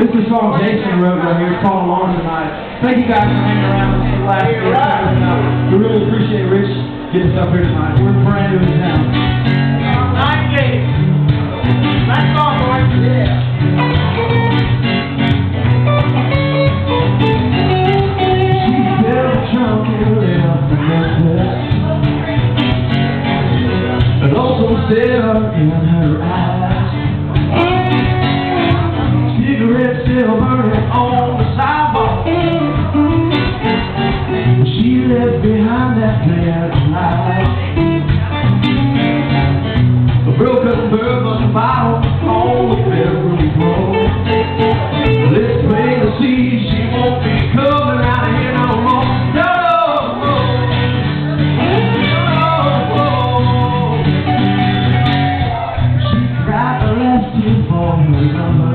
This is a song Jason wrote here. It's called Alone In the Night. Thank you guys for hanging around with us last year. We really appreciate Rich Get us up here tonight. We're brand new in town. Yeah. And also in her eyes. Cigarettes still burning on the sidewalk. She left Thank you.